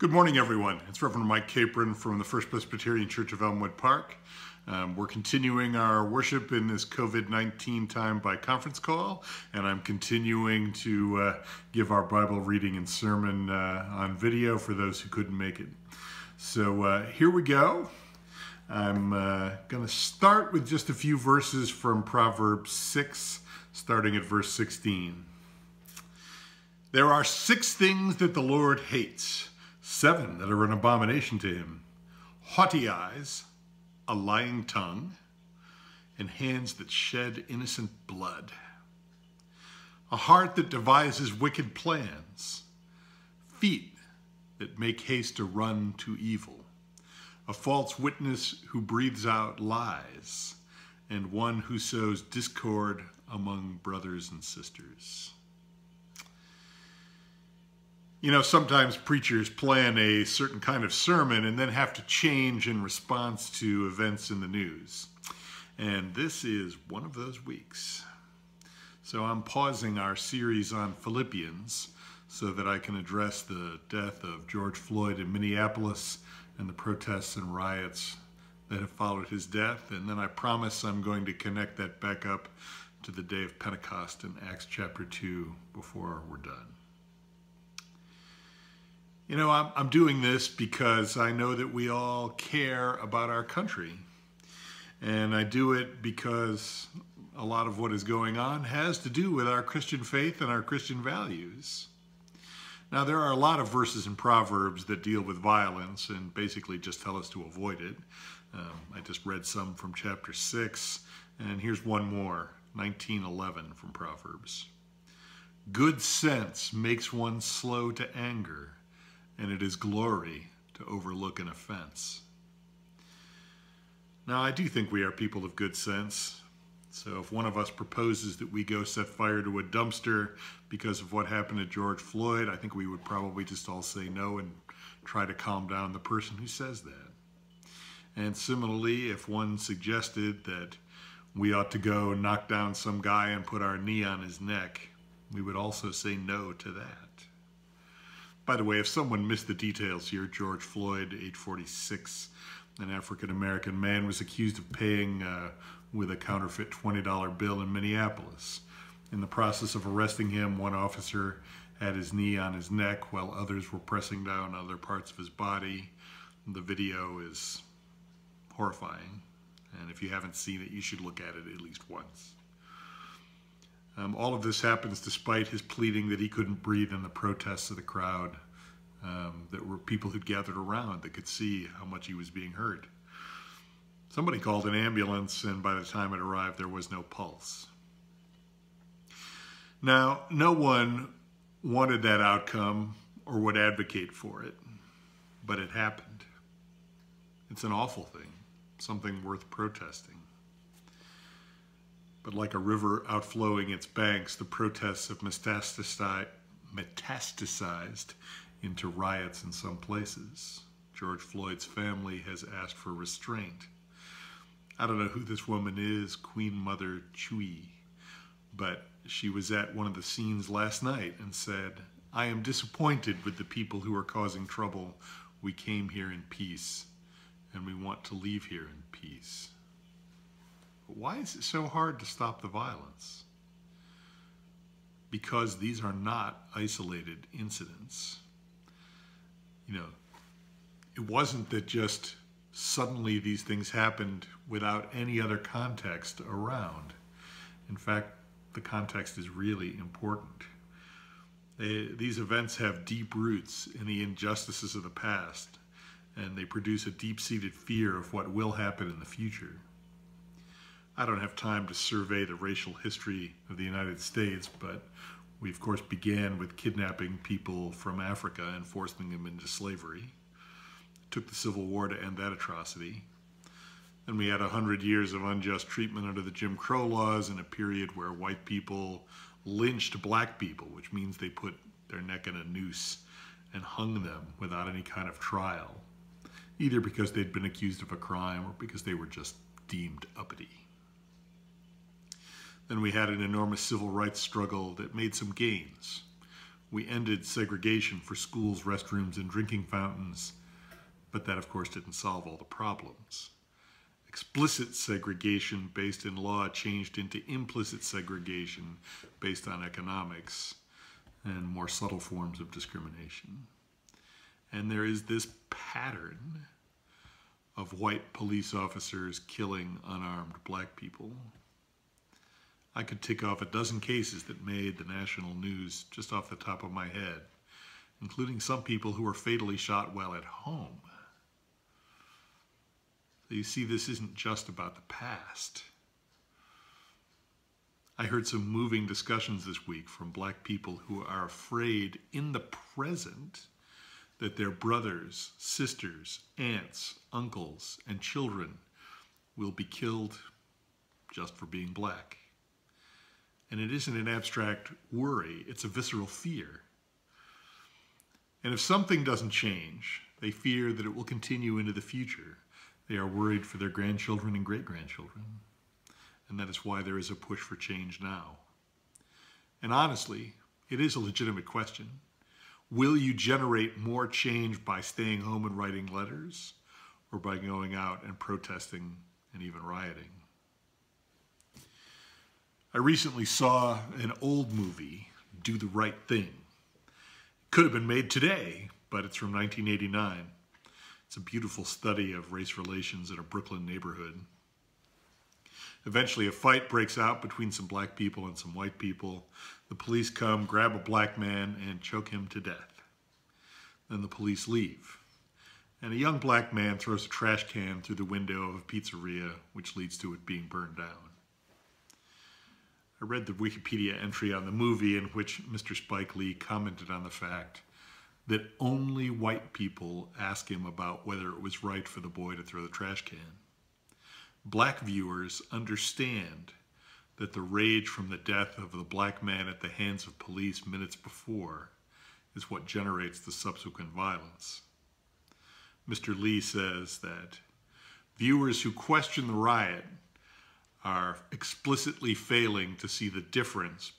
Good morning, everyone. It's Reverend Mike Capron from the First Presbyterian Church of Elmwood Park. Um, we're continuing our worship in this COVID-19 time by conference call, and I'm continuing to uh, give our Bible reading and sermon uh, on video for those who couldn't make it. So uh, here we go. I'm uh, going to start with just a few verses from Proverbs 6, starting at verse 16. There are six things that the Lord hates seven that are an abomination to him. Haughty eyes, a lying tongue, and hands that shed innocent blood, a heart that devises wicked plans, feet that make haste to run to evil, a false witness who breathes out lies, and one who sows discord among brothers and sisters. You know, sometimes preachers plan a certain kind of sermon and then have to change in response to events in the news. And this is one of those weeks. So I'm pausing our series on Philippians so that I can address the death of George Floyd in Minneapolis and the protests and riots that have followed his death. And then I promise I'm going to connect that back up to the day of Pentecost in Acts chapter 2 before we're done. You know, I'm, I'm doing this because I know that we all care about our country. And I do it because a lot of what is going on has to do with our Christian faith and our Christian values. Now, there are a lot of verses in Proverbs that deal with violence and basically just tell us to avoid it. Um, I just read some from chapter 6, and here's one more 1911 from Proverbs. Good sense makes one slow to anger and it is glory to overlook an offense. Now, I do think we are people of good sense. So if one of us proposes that we go set fire to a dumpster because of what happened to George Floyd, I think we would probably just all say no and try to calm down the person who says that. And similarly, if one suggested that we ought to go knock down some guy and put our knee on his neck, we would also say no to that. By the way, if someone missed the details here, George Floyd, age 46, an African-American man, was accused of paying uh, with a counterfeit $20 bill in Minneapolis. In the process of arresting him, one officer had his knee on his neck while others were pressing down other parts of his body. The video is horrifying, and if you haven't seen it, you should look at it at least once. Um, all of this happens despite his pleading that he couldn't breathe in the protests of the crowd. Um, that were people who'd gathered around that could see how much he was being hurt. Somebody called an ambulance, and by the time it arrived, there was no pulse. Now, no one wanted that outcome or would advocate for it, but it happened. It's an awful thing, something worth protesting. But like a river outflowing its banks, the protests have metastasized, metastasized into riots in some places. George Floyd's family has asked for restraint. I don't know who this woman is, Queen Mother Chui, but she was at one of the scenes last night and said, I am disappointed with the people who are causing trouble. We came here in peace and we want to leave here in peace. Why is it so hard to stop the violence? Because these are not isolated incidents you know, it wasn't that just suddenly these things happened without any other context around. In fact, the context is really important. They, these events have deep roots in the injustices of the past, and they produce a deep-seated fear of what will happen in the future. I don't have time to survey the racial history of the United States, but we, of course, began with kidnapping people from Africa and forcing them into slavery. It took the Civil War to end that atrocity. Then we had 100 years of unjust treatment under the Jim Crow laws in a period where white people lynched black people, which means they put their neck in a noose and hung them without any kind of trial, either because they'd been accused of a crime or because they were just deemed uppity. Then we had an enormous civil rights struggle that made some gains. we ended segregation for schools, restrooms, and drinking fountains, but that, of course, didn't solve all the problems. Explicit segregation based in law changed into implicit segregation based on economics and more subtle forms of discrimination. And there is this pattern of white police officers killing unarmed black people. I could tick off a dozen cases that made the national news just off the top of my head, including some people who were fatally shot while at home. So you see, this isn't just about the past. I heard some moving discussions this week from black people who are afraid in the present that their brothers, sisters, aunts, uncles, and children will be killed just for being black. And it isn't an abstract worry, it's a visceral fear. And if something doesn't change, they fear that it will continue into the future. They are worried for their grandchildren and great grandchildren. And that is why there is a push for change now. And honestly, it is a legitimate question. Will you generate more change by staying home and writing letters or by going out and protesting and even rioting? I recently saw an old movie, Do the Right Thing. It could have been made today, but it's from 1989. It's a beautiful study of race relations in a Brooklyn neighborhood. Eventually, a fight breaks out between some black people and some white people. The police come, grab a black man, and choke him to death. Then the police leave. And a young black man throws a trash can through the window of a pizzeria, which leads to it being burned down. I read the Wikipedia entry on the movie in which Mr. Spike Lee commented on the fact that only white people ask him about whether it was right for the boy to throw the trash can. Black viewers understand that the rage from the death of the black man at the hands of police minutes before is what generates the subsequent violence. Mr. Lee says that viewers who question the riot are explicitly failing to see the difference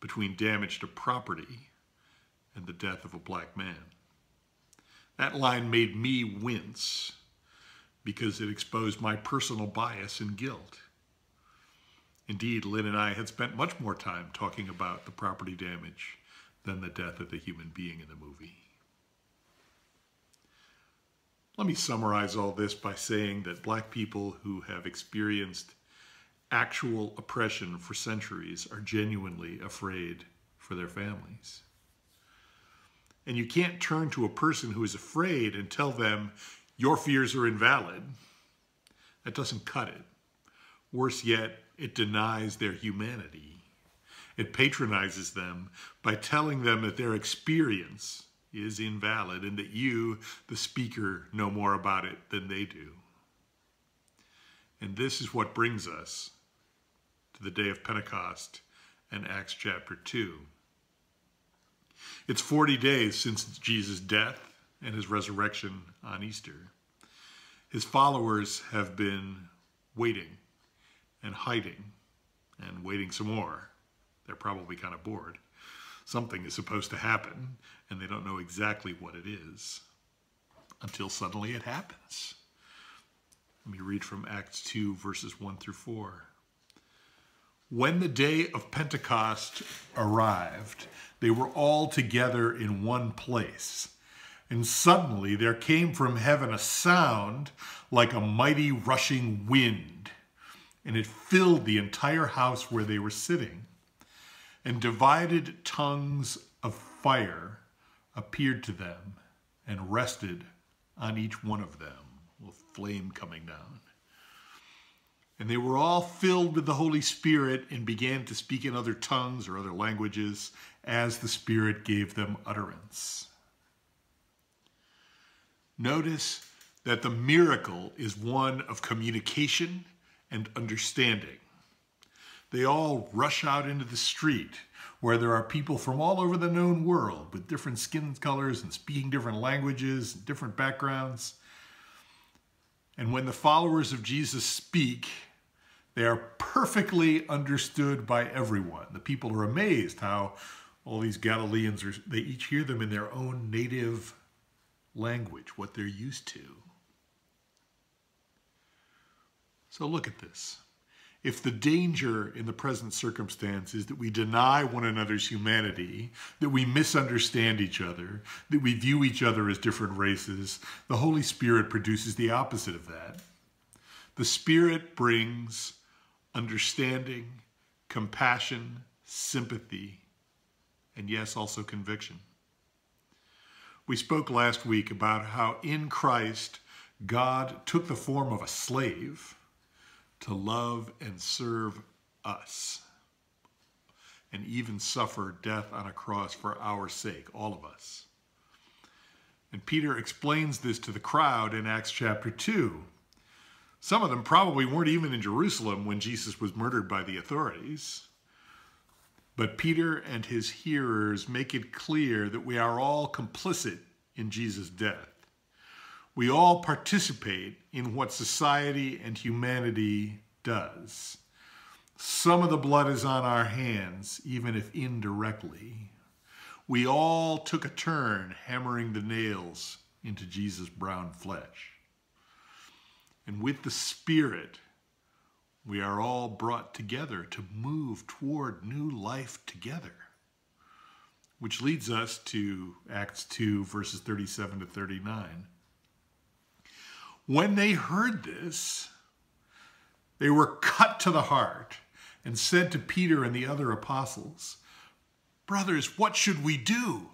between damage to property and the death of a black man. That line made me wince because it exposed my personal bias and guilt. Indeed, Lynn and I had spent much more time talking about the property damage than the death of the human being in the movie. Let me summarize all this by saying that black people who have experienced actual oppression for centuries are genuinely afraid for their families. And you can't turn to a person who is afraid and tell them your fears are invalid. That doesn't cut it. Worse yet, it denies their humanity. It patronizes them by telling them that their experience is invalid and that you, the speaker, know more about it than they do. And this is what brings us to the day of Pentecost and Acts chapter 2. It's 40 days since Jesus' death and his resurrection on Easter. His followers have been waiting and hiding and waiting some more. They're probably kind of bored. Something is supposed to happen, and they don't know exactly what it is until suddenly it happens. Let me read from Acts 2, verses 1 through 4. When the day of Pentecost arrived, they were all together in one place. And suddenly there came from heaven a sound like a mighty rushing wind, and it filled the entire house where they were sitting. And divided tongues of fire appeared to them and rested on each one of them, with flame coming down. And they were all filled with the Holy Spirit and began to speak in other tongues or other languages as the Spirit gave them utterance. Notice that the miracle is one of communication and understanding. They all rush out into the street where there are people from all over the known world with different skin colors and speaking different languages, and different backgrounds. And when the followers of Jesus speak, they are perfectly understood by everyone. The people are amazed how all these Galileans, are, they each hear them in their own native language, what they're used to. So look at this. If the danger in the present circumstance is that we deny one another's humanity, that we misunderstand each other, that we view each other as different races, the Holy Spirit produces the opposite of that. The Spirit brings understanding, compassion, sympathy, and yes, also conviction. We spoke last week about how in Christ, God took the form of a slave to love and serve us and even suffer death on a cross for our sake, all of us. And Peter explains this to the crowd in Acts chapter 2. Some of them probably weren't even in Jerusalem when Jesus was murdered by the authorities. But Peter and his hearers make it clear that we are all complicit in Jesus' death. We all participate in what society and humanity does. Some of the blood is on our hands, even if indirectly. We all took a turn hammering the nails into Jesus' brown flesh. And with the Spirit, we are all brought together to move toward new life together. Which leads us to Acts 2, verses 37 to 39. When they heard this, they were cut to the heart and said to Peter and the other apostles, Brothers, what should we do?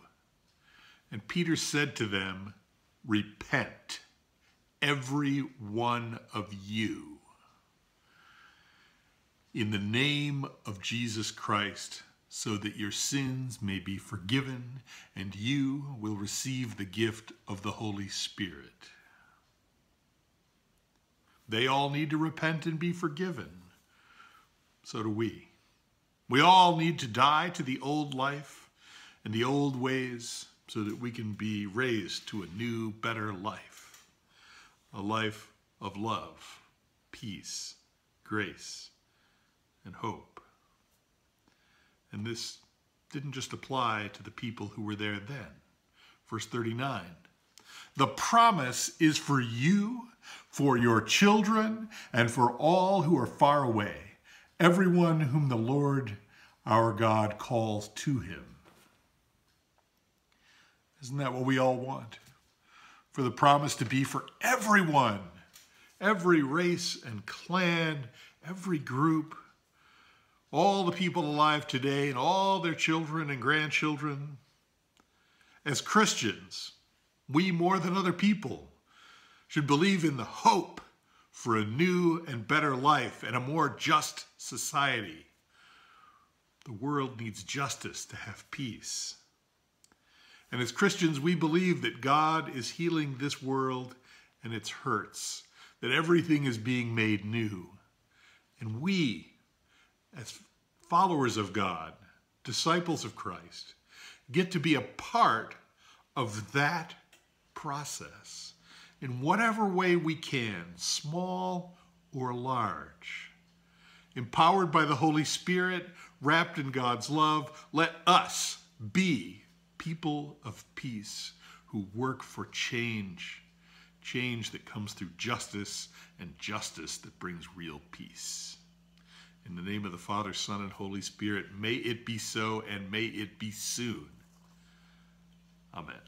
And Peter said to them, Repent, every one of you, in the name of Jesus Christ, so that your sins may be forgiven and you will receive the gift of the Holy Spirit. They all need to repent and be forgiven. So do we. We all need to die to the old life and the old ways so that we can be raised to a new, better life. A life of love, peace, grace, and hope. And this didn't just apply to the people who were there then. Verse 39 the promise is for you, for your children, and for all who are far away, everyone whom the Lord our God calls to him. Isn't that what we all want? For the promise to be for everyone, every race and clan, every group, all the people alive today, and all their children and grandchildren. As Christians, we, more than other people, should believe in the hope for a new and better life and a more just society. The world needs justice to have peace. And as Christians, we believe that God is healing this world and its hurts, that everything is being made new. And we, as followers of God, disciples of Christ, get to be a part of that process in whatever way we can, small or large. Empowered by the Holy Spirit, wrapped in God's love, let us be people of peace who work for change, change that comes through justice and justice that brings real peace. In the name of the Father, Son, and Holy Spirit, may it be so and may it be soon. Amen.